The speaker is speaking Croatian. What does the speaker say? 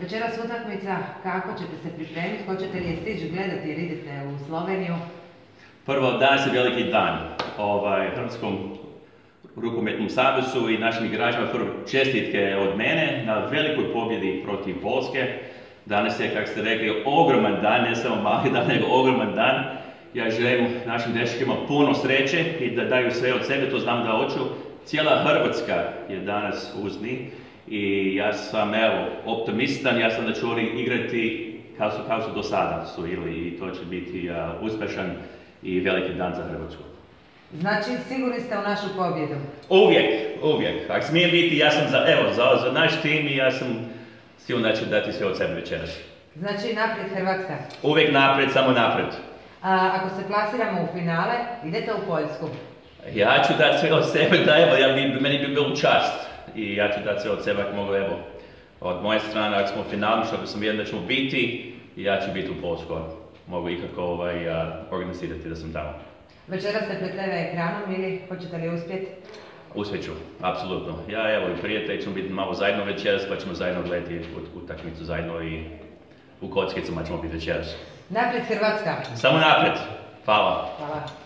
Večeras utakmica, kako ćete se pripremiti, hoćete li je stići gledati jer idete u Sloveniju? Prvo, danas je veliki dan ovaj, Hrvatskom rukometnom savezu i našim igračima. Prvo, čestitke od mene na velikoj pobjedi protiv Polske. Danas je, kako ste rekli, ogroman dan, ne samo mali dan, nego ogroman dan. Ja želim našim dečkima puno sreće i da daju sve od sebe, to znam da hoću. Cijela Hrvatska je danas uz njih i ja sam evo, optimistan, ja sam da će oni igrati kao su, kao su do sada su ili i to će biti uh, uspešan i veliki dan za Hrvatsku. Znači, sigurni ste u našu pobjedu? Uvijek, uvijek. Ako smijem biti, ja sam za, evo, za, za naš tim i ja sam siguran da dati sve od sebe večeras. Znači, naprijed Hrvatska. Uvijek napred, samo napred. A ako se plasiramo u finale, idete u Poljsku. Ja ću dati sve od sebe, da evo, ja bi, meni bi bilo čast. I ja ću dati sve od sebe ako mogu, evo, od moje strane, ako smo u finalu, što sam vjerujem da ćemo biti, ja ću biti u Poljsku. Mogu ikako ovaj, organizirati da sam tamo. Večeras ste pred TV ekranom ili hoćete li uspjeti? Uspjet ću, apsolutno. Ja evo i prijatelj ćemo biti malo zajedno večeras, pa ćemo zajedno gledati utakmicu zajedno i u kockicama ćemo biti večeras. Naprijed Hrvatska. Samo naprijed. Hvala. Hvala.